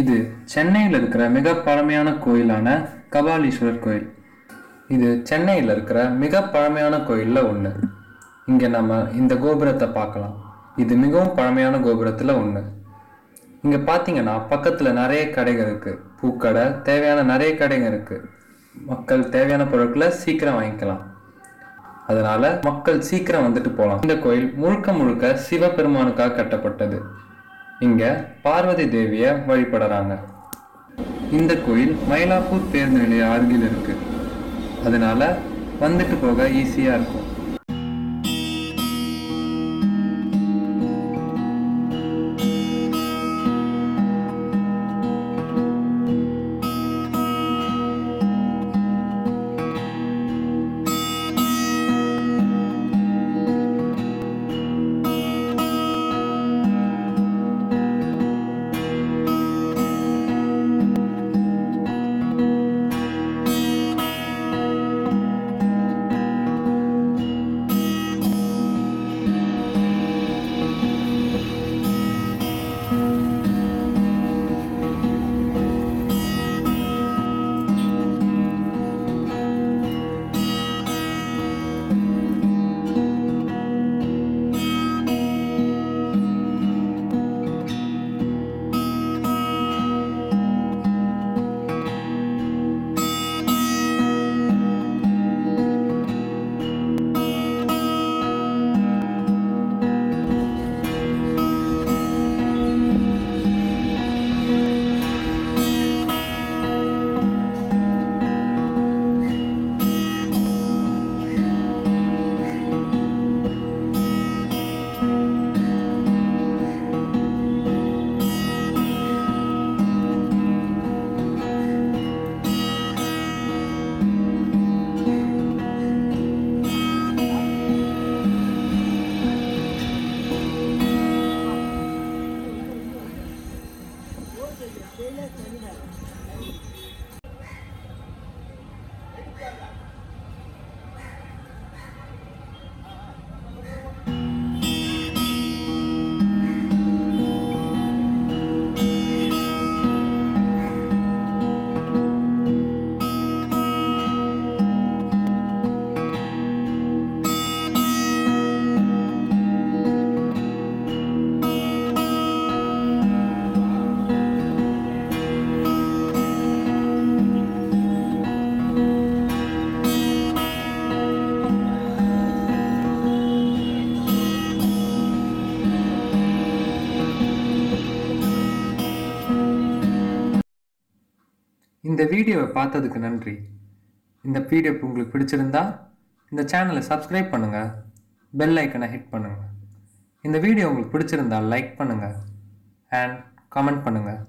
இது சென்னையில் இருக்கிற மிக பழமையான கோயிலான கபாலீஸ்வரர் கோயில். இது சென்னையில் இருக்கிற மிக பழமையான கோயிலில் ஒன்று இங்கே நம்ம இந்த கோபுரத்தை பார்க்கலாம். இது மிகவும் பழமையான கோபுரத்தில் ஒன்று இங்கே பார்த்தீங்கன்னா பக்கத்தில் நிறைய கடைகள் இருக்குது பூக்கடை தேவையான நிறைய கடைகள் இருக்குது மக்கள் தேவையான பொருட்களை சீக்கிரம் வாங்கிக்கலாம். அதனால் மக்கள் சீக்கிரம் வந்துட்டு போகலாம். இந்த கோயில் முழுக்க முழுக்க சிவபெருமானுக்காக கட்டப்பட்டது. இங்கே பார்வதி தேவியை வழிபடுறாங்க. இந்த கோயில் மயிலாப்பூர் பேருந்து நிலைய அருகில் இருக்கு. அதனால வந்துட்டு போக ஈஸியாக இருக்கும். Gracias. இந்த வீடியோவை பார்த்ததுக்கு நன்றி. இந்த வீடியோ உங்களுக்கு பிடிச்சிருந்தா இந்த சேனலை சப்ஸ்கிரைப் பண்ணுங்கள் பெல் ஐக்கனை ஹிட் பண்ணுங்கள் இந்த வீடியோ உங்களுக்கு பிடிச்சிருந்தா லைக் பண்ணுங்கள் அண்ட் கமெண்ட் பண்ணுங்கள்